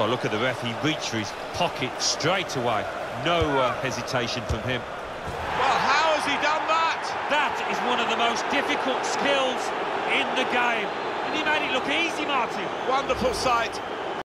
Well, look at the ref. He reached for his pocket straight away. No uh, hesitation from him. Well, how has he done that? That is one of the most difficult skills in the game. And he made it look easy, Martin. Wonderful sight.